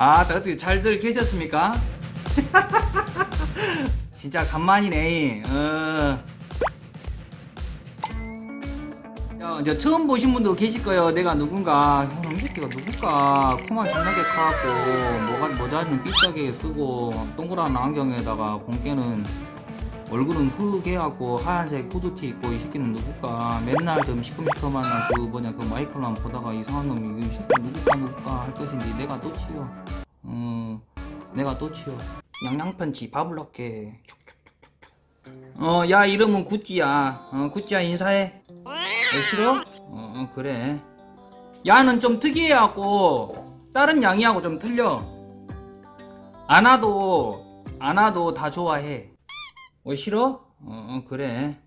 아, 어떻게 잘들 계셨습니까? 진짜 간만이네. 어. 야, 이제 처음 보신 분도 계실 거예요. 내가 누군가. 형, 이 새끼가 누굴까? 코만 존나게 커갖고, 뭐가, 모자는 삐딱하게 쓰고, 동그란 안경에다가 본께는 얼굴은 흑해갖고 하얀색 후드티 입고 이 새끼는 누굴까? 맨날 좀 시큼시큼한 그 뭐냐 그 마이클만 보다가 이상한 놈이 이 새끼 누굴까 누굴까 할 것인데 내가 또 치여. 음, 내가 또 치여. 양양편지 밥을 넣게. 어, 야 이름은 구찌야. 어, 구찌야 인사해. 어, 싫어? 어, 어, 그래. 야는 좀 특이해갖고 다른 양이하고 좀 틀려. 안아도 안아도 다 좋아해. 어, 싫어? 어, 어, 그래.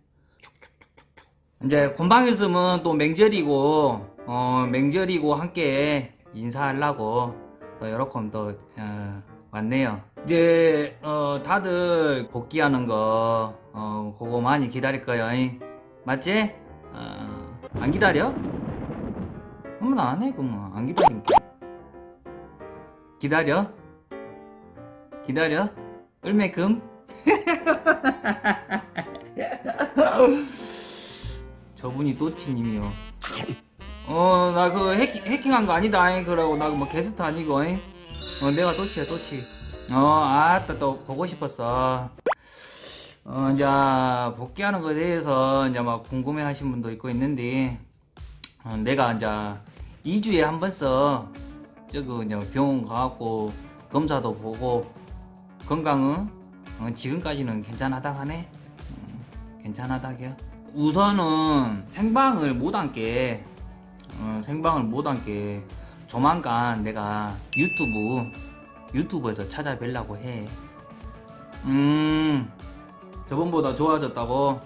이제 곤방 있으면 또 맹절이고 어, 맹절이고 함께 인사하려고 또 이렇게 또 어, 왔네요. 이제 어, 다들 복귀하는 거 어, 그거 많이 기다릴 거예요. 잉? 맞지? 어, 안 기다려? 한번 안 해, 그만. 안 기다린게. 기다려? 기다려? 얼매큼? 저분이 또치님이요. 어, 나 그 해킹, 해킹한 거 아니다, 잉. 그러고 나 뭐 게스트 아니고, 잉. 어, 내가 또치야, 또치. 어, 아따, 또 보고 싶었어. 어, 이제 복귀하는 거에 대해서 이제 막 궁금해 하신 분도 있고 있는데, 어, 내가 이제 2주에 한 번씩 저거 이제 병원 가갖고 검사도 보고 건강은 어, 지금까지는 괜찮하다 하네. 음, 괜찮하다게요. 우선은 생방을 못 앉게 어, 생방을 못 앉게 조만간 내가 유튜브 유튜브에서 찾아뵈려고 해. 음 저번보다 좋아졌다고.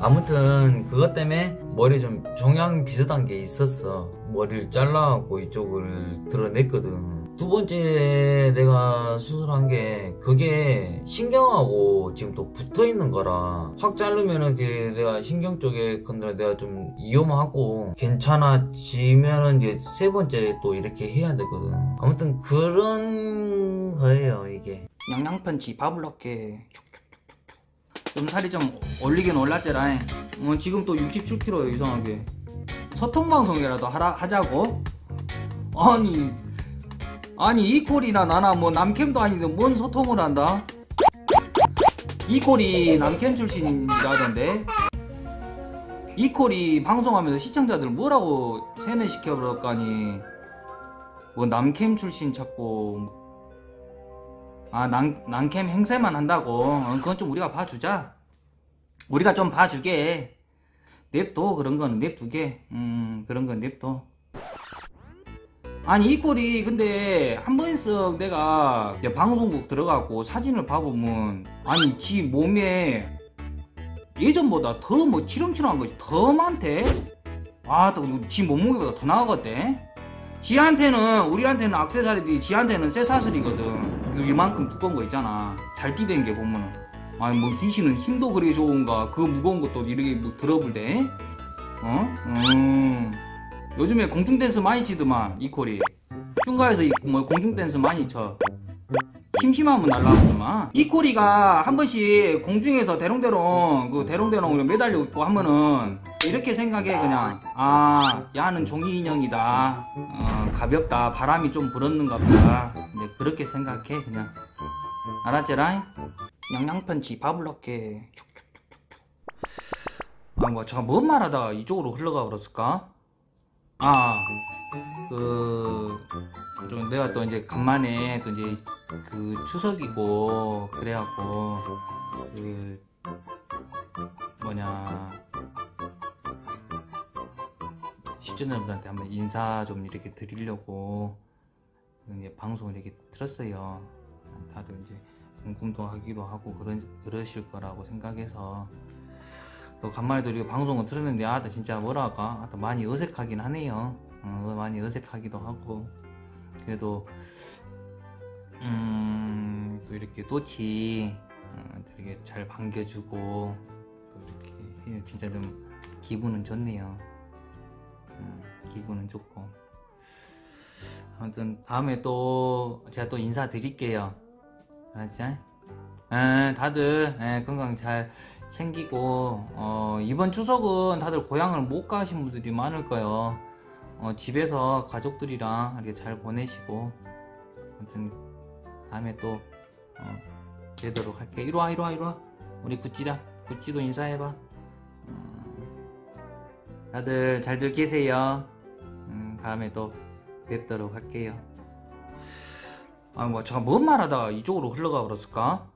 아무튼 그것 때문에 머리 좀 종양 비슷한 게 있었어. 머리를 잘라갖고 이쪽을 드러냈거든. 두 번째 내가 수술한 게 그게 신경하고 지금 또 붙어 있는 거라 확 자르면은 그 내가 신경 쪽에 건드려 내가 좀 위험하고 괜찮아지면은 이제 세 번째 또 이렇게 해야 되거든. 아무튼 그런 거예요 이게. 양양편지 밥을 넣게. 좀 살이 좀 올리긴 올랐지라. 어, 지금 또 67kg 이상하게. 소통 방송이라도 하라 하자고. 아니 아니 이콜이나 나나 뭐 남캠도 아닌데 뭔 소통을 한다? 이콜이 남캠 출신이라던데? 이콜이 방송하면서 시청자들 뭐라고 세뇌시켜 버렸까니? 뭐 남캠 출신 찾고 아 남, 남캠 행세만 한다고? 어, 그건 좀 우리가 봐주자. 우리가 좀 봐주게. 냅둬 그런 건. 냅두게. 음 그런 건 냅둬 아니 이 꼴이 근데 한 번씩 내가 방송국 들어가고 사진을 봐보면 아니 지 몸에 예전보다 더 뭐 치렁치렁한 것이 더 많대? 아또지 몸무게보다 더 나가겠대? 지한테는 우리한테는 악세사리들이 지한테는 쇠사슬이거든. 이만큼 두꺼운 거 있잖아. 잘 띠댄 게 보면은. 아니 뭐 디시는 힘도 그리 좋은가? 그 무거운 것도 이렇게 뭐 들어볼대 어? 음 요즘에 공중 댄스 많이 치더만 이콜이. 휴가에서 뭐 공중 댄스 많이 쳐. 심심하면 날라오더만. 이콜이가 한 번씩 공중에서 대롱대롱 그 대롱대롱 매달려 있고 하면은 이렇게 생각해 그냥. 아 야는 종이 인형이다. 어, 가볍다. 바람이 좀 불었는가 보다. 근데 그렇게 생각해 그냥. 알았지라 양양편지 밥을 넣게. 아뭐 제가 뭔 말하다가 이쪽으로 흘러가 버렸을까 아, 그, 좀 내가 또 이제 간만에 또 이제 그 추석이고, 그래갖고, 그, 뭐냐, 시청자분들한테 한번 인사 좀 이렇게 드리려고, 이제 방송을 이렇게 들었어요. 다들 이제 궁금도 하기도 하고, 그러, 그러실 거라고 생각해서, 또 간만에 또 방송을 들었는데 아 진짜 뭐라 할까? 아, 많이 어색하긴 하네요. 어, 많이 어색하기도 하고. 그래도 음 또 이렇게 또치 어, 되게 잘 반겨주고 또 이렇게 진짜 좀 기분은 좋네요. 음, 기분은 좋고. 아무튼 다음에 또 제가 또 인사드릴게요. 알았지? 에, 다들 에, 건강 잘 챙기고 어, 이번 추석은 다들 고향을 못 가신 분들이 많을 거예요. 어, 집에서 가족들이랑 이렇게 잘 보내시고 아무튼 다음에 또 어, 뵈도록 할게. 이리와 이리와 이리와 우리 구찌다 구찌도 인사해봐. 어, 다들 잘들 계세요. 음, 다음에 또 뵙도록 할게요. 아, 뭐, 제가 뭔 말하다가 이쪽으로 흘러가 버렸을까?